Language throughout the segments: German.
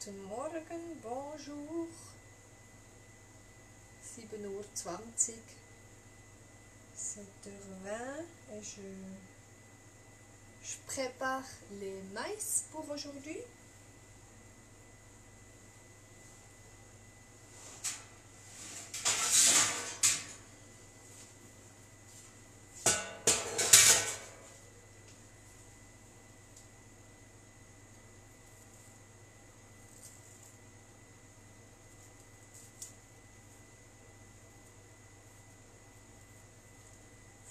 Guten Morgen, bonjour. 7h20, 7h20 et je, je prépare les maïs pour aujourd'hui.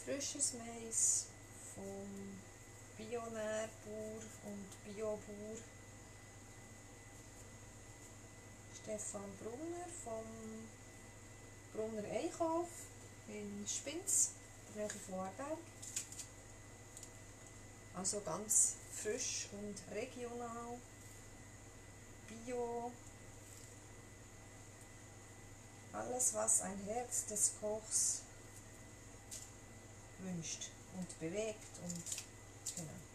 Frisches Mais vom Bionärbauer und Biobauer Stefan Brunner vom Brunner Einkauf in Spinz, der Nähe von Aarberg. Also ganz frisch und regional, bio, alles was ein Herz des Kochs wünscht und bewegt und genau.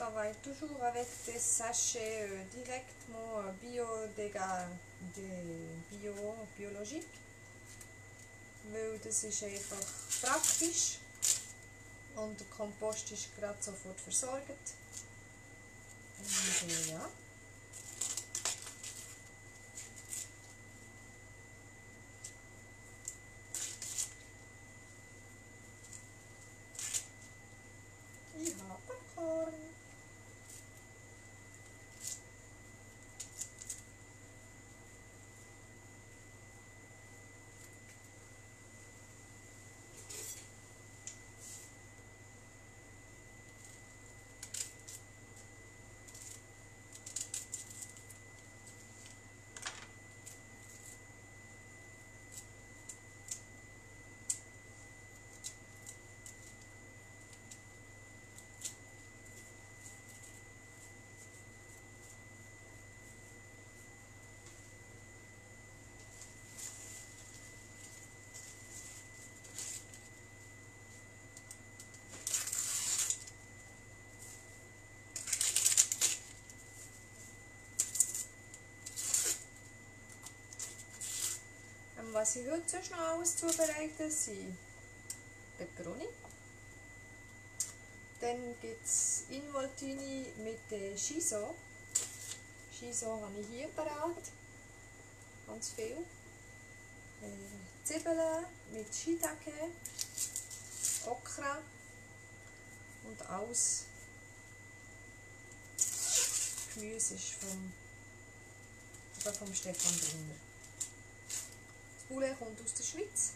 Travaille toujours avec des sachets euh, directement euh, biodégradés, bio, biologisch. Weil das ist einfach praktisch und der Kompost ist gerade sofort versorgt. Und, äh, ja. Ich habe Popcorn. Ähm, Was ich heute sonst noch alles zubereite, sind Peperoni. Dann gibt es Involtini mit Shiso. Shiso habe ich hier parat. Ganz viel. Äh, Zwiebeln mit Shiitake, Okra und alles Gemüse ist vom, vom Stefan Brunner. Poulet kommt aus der Schweiz.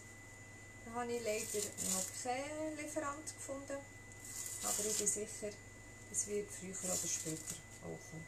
Da habe ich leider noch keinen Lieferant gefunden. Aber ich bin sicher, es wird früher oder später auch kommen.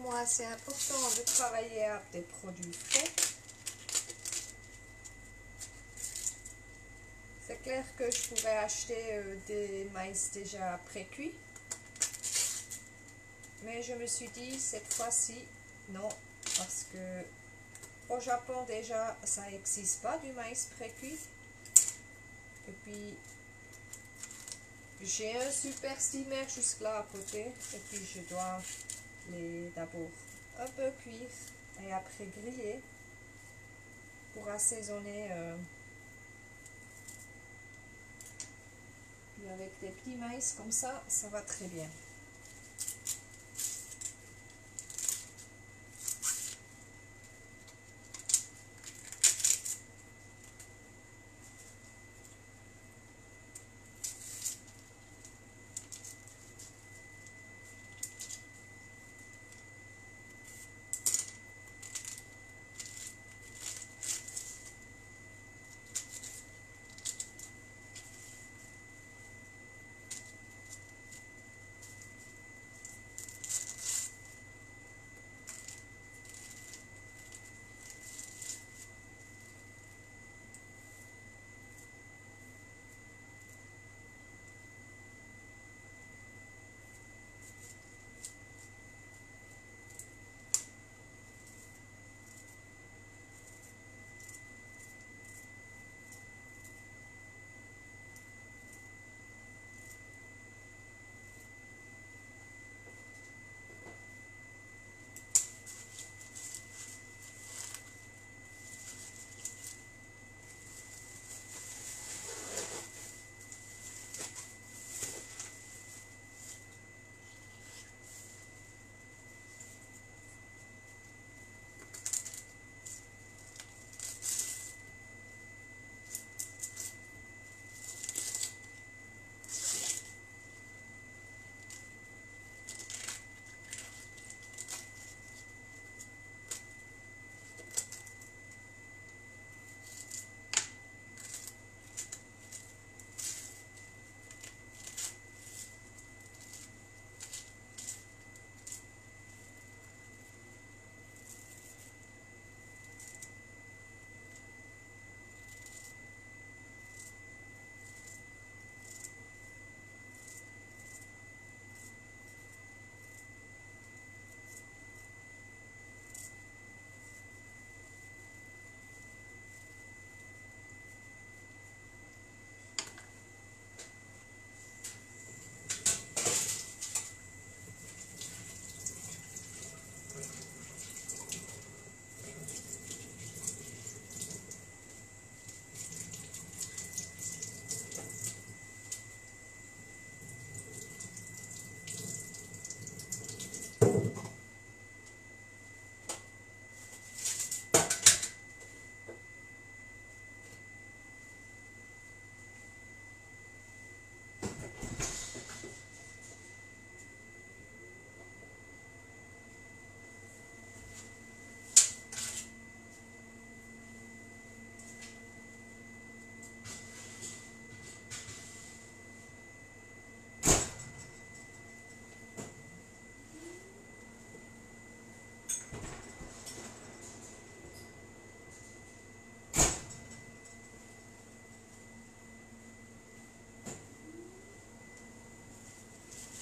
Moi, c'est important de travailler avec des produits frais. C'est clair que je pourrais acheter euh, des maïs déjà pré-cuits. Mais je me suis dit, cette fois-ci, non, parce que au Japon déjà, ça n'existe pas du maïs pré-cuit. Et puis, j'ai un super steamer jusque là à côté. Et puis, je dois les d'abord un peu cuire et après griller pour assaisonner. euh, avec des petits maïs comme ça, ça va très bien.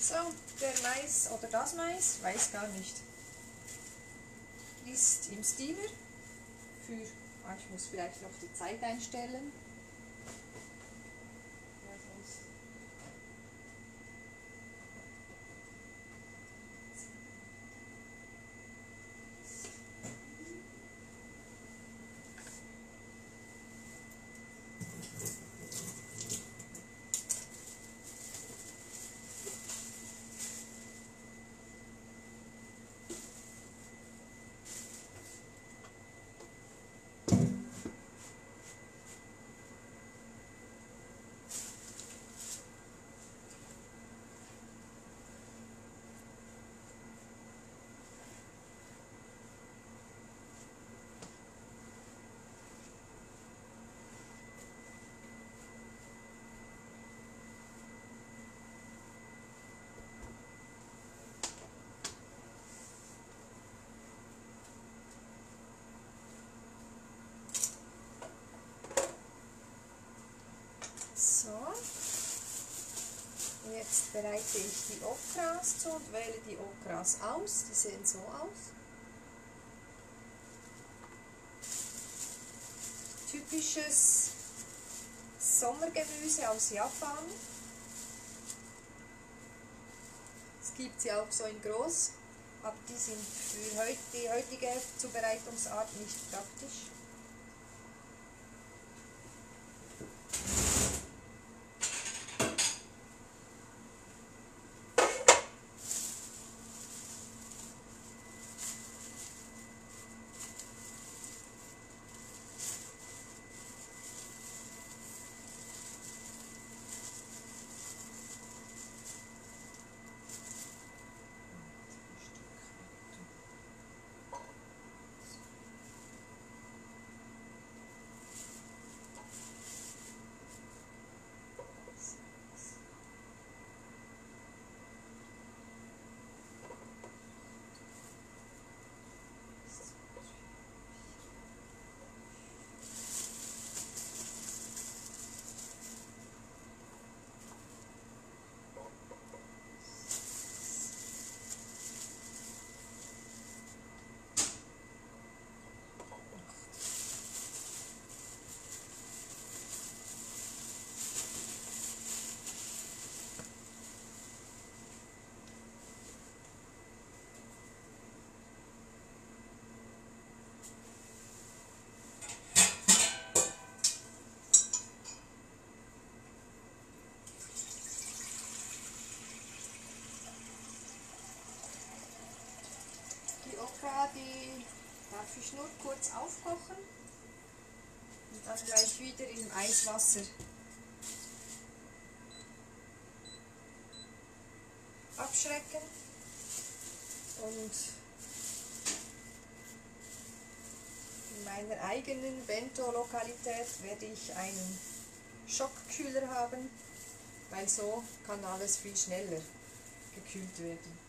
So, der Mais oder das Mais, weiß gar nicht, ist im Steamer. Für, ah, ich muss vielleicht noch die Zeit einstellen. Jetzt bereite ich die Okras zu und wähle die Okras aus. Die sehen so aus. Typisches Sommergemüse aus Japan. Es gibt sie auch so in groß, aber die sind für die heutige Zubereitungsart nicht praktisch. Okra, die ich nur kurz aufkochen und dann gleich wieder im Eiswasser abschrecken und in meiner eigenen Bento-Lokalität werde ich einen Schockkühler haben, weil so kann alles viel schneller gekühlt werden.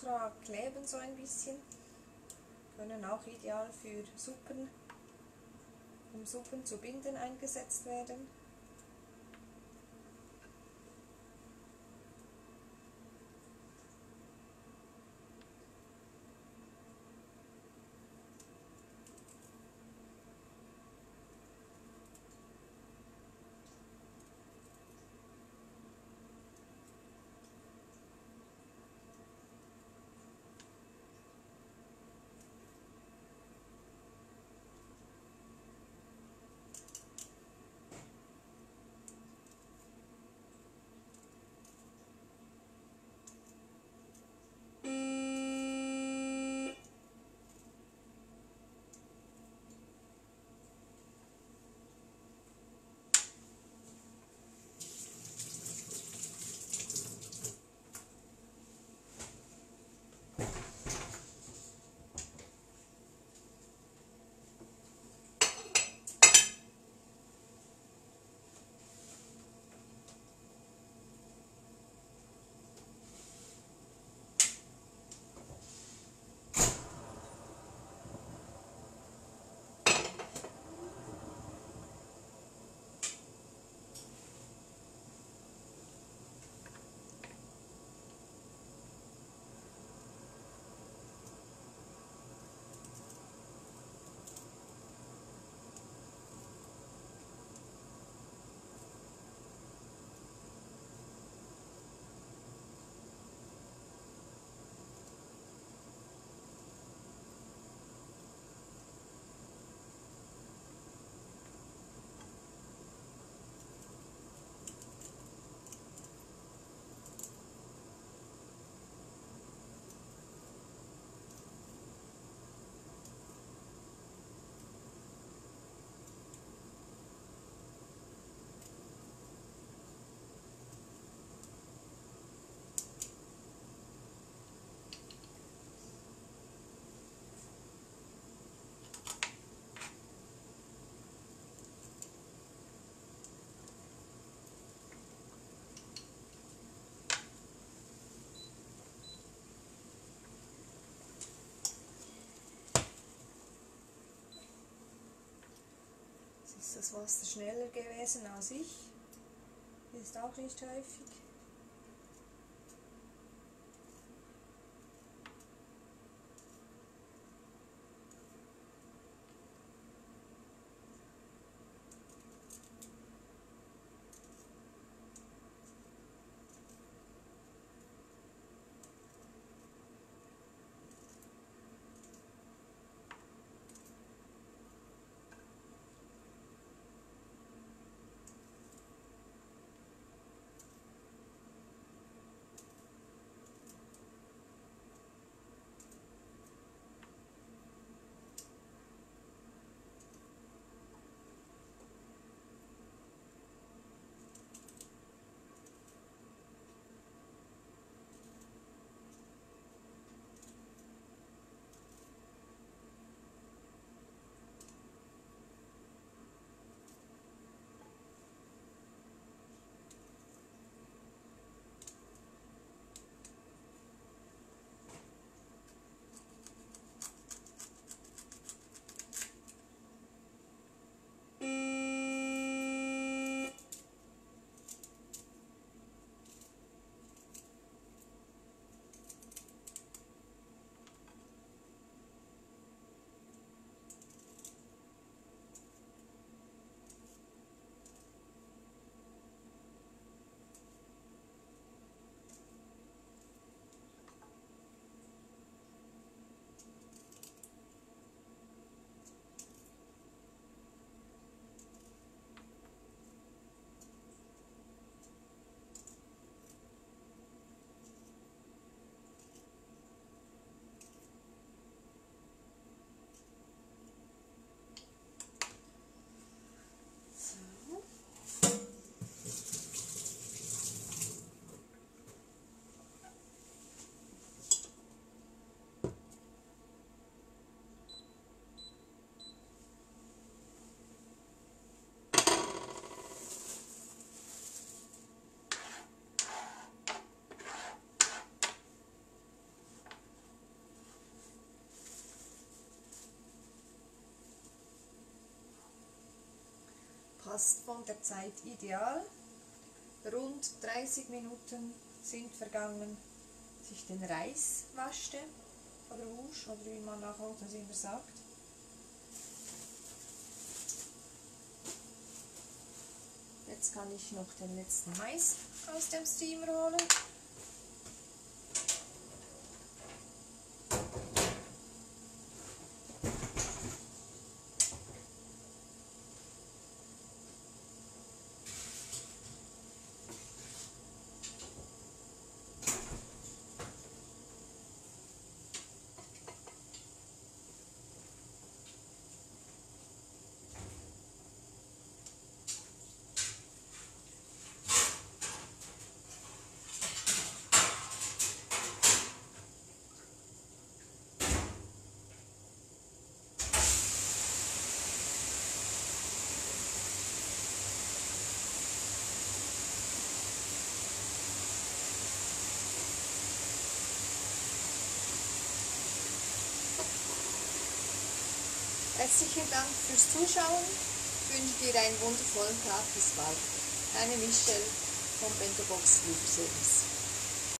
Chakra kleben so ein bisschen. Können auch ideal für Suppen, um Suppen zu binden eingesetzt werden. Das Wasser schneller gewesen als ich. Ist auch nicht häufig. Fast von der Zeit ideal. Rund 30 Minuten sind vergangen, als ich den Reis waschte oder wusch oder wie man nach Hochdeutsch immer sagt. Jetzt kann ich noch den letzten Mais aus dem Steamer holen. Herzlichen Dank fürs Zuschauen. Ich wünsche dir einen wundervollen Tag. Bis bald. Deine Michelle vom Bento Box Service.